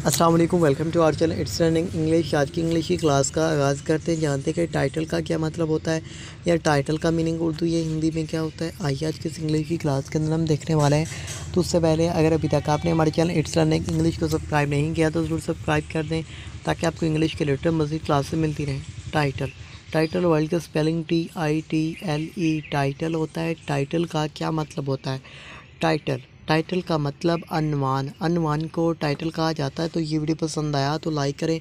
अस्सलाम वालेकुम welcome to our channel it's running English आज की इंग्लिश की क्लास का आगाज़ करते हैं। जानते हैं कि टाइटल का क्या मतलब होता है या टाइटल का मीनिंग उर्दू या हिंदी में क्या होता है। आइए आज किस इंग्लिश की क्लास के अंदर हम देखने वाले हैं। तो उससे पहले अगर अभी तक आपने हमारे चैनल इट्स रनिंग इंग्लिश को सब्सक्राइब नहीं किया तो ज़रूर सब्सक्राइब कर दें ताकि आपको इंग्लिश के रिलेटेड मज़ीद क्लासें मिलती रहें। टाइटल टाइटल वर्ल्ड का spelling T I T L E title होता है। टाइटल का क्या मतलब होता है? टाइटल टाइटल का मतलब अनवान। अनवान को टाइटल कहा जाता है तो ये वीडियो पसंद आया तो लाइक करें।